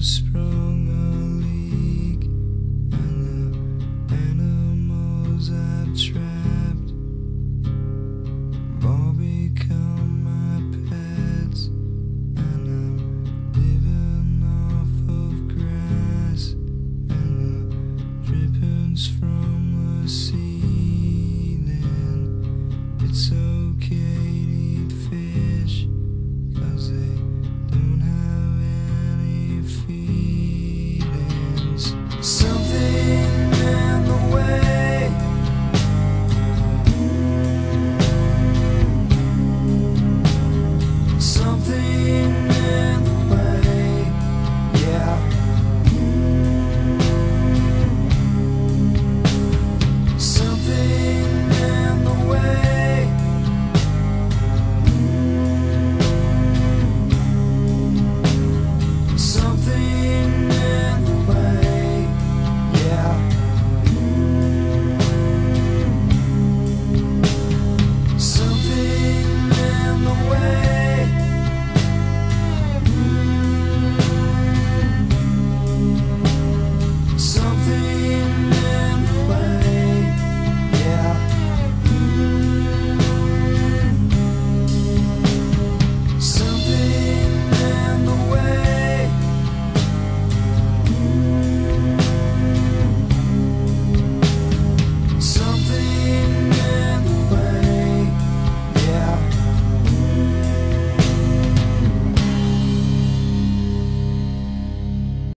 Underneath